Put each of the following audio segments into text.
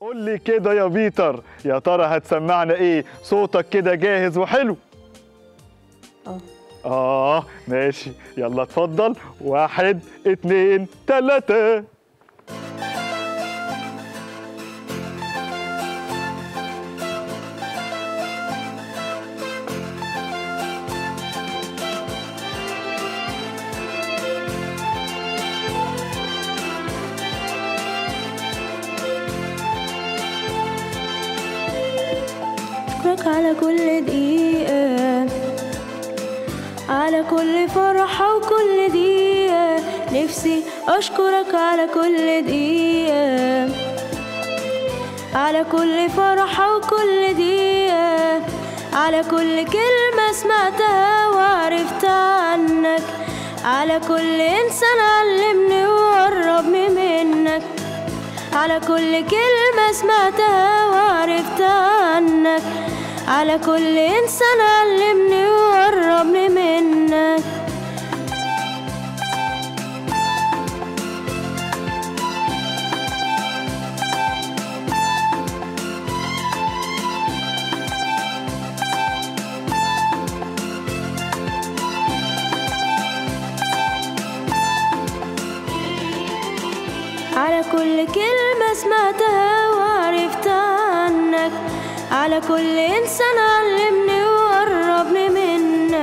قول لي كده يا بيتر. يا ترى هتسمعنا إيه؟ صوتك كده جاهز وحلو. آه. آه ماشي. يلا اتفضل. واحد اتنين تلاتة. أشكرك على كل دقيقة. على كل فرحة وكل دقيقة. نفسي أشكرك على كل دقيقة. على كل فرحة وكل دقيقة. على كل كلمة سمعتها وعرفت عنك. على كل إنسان علمني وقربني منك. على كل كلمة سمعتها وعرفت عنك. على كل إنسان علمني وقربني منك. على كل كلمة سمعتها وعرفت عنك. على كل إنسان علمني وقربني منك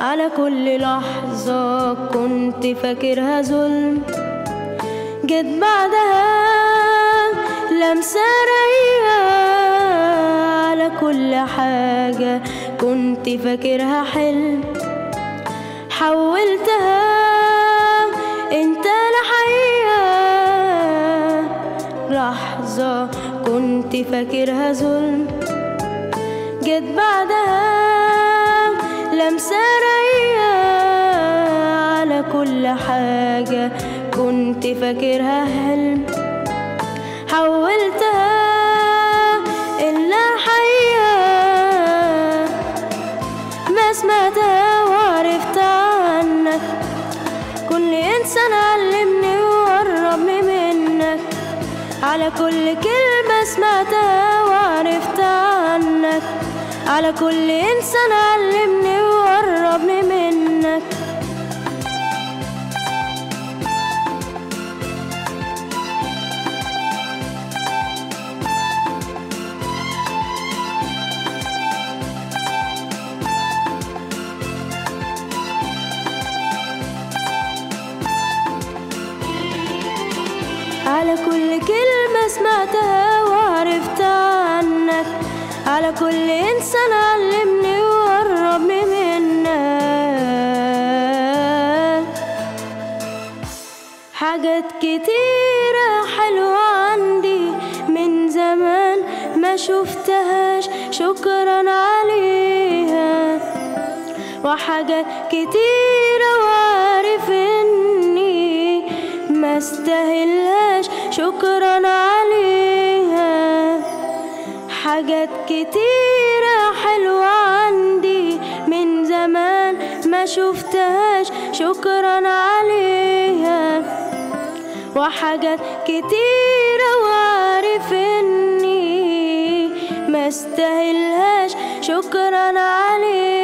على كل لحظة كنت فاكرها ظلم. جيت بعدها لمسة رايقة على كل حاجة كنت فاكرها حلم. حولتها انت لحقيقة لحظة كنت فاكرها ظلم. جيت بعدها لمسة رايقة على كل حاجة كنت فاكرها حلم. حولتها إلا حقيقة. ما سمعتها وعرفت عنك. كل إنسان علمني على كل كلمة سمعتها وعرفت عنك. على كل إنسان علمني وقربني منك. على كل كلمة سمعتها وعرفت عنك. على كل إنسان علمني وقربني منك. حاجات كتيرة حلوة عندي من زمان ما شفتهاش. شكرا عليها. وحاجات كتيرة وعارف اني ما استاهلهاش. شكرا عليها حاجات كتيرة حلوة عندي من زمان ما شفتهاش. شكرا عليها. وحاجات كتيرة وعارف إني ما استاهلهاش. شكرا عليها.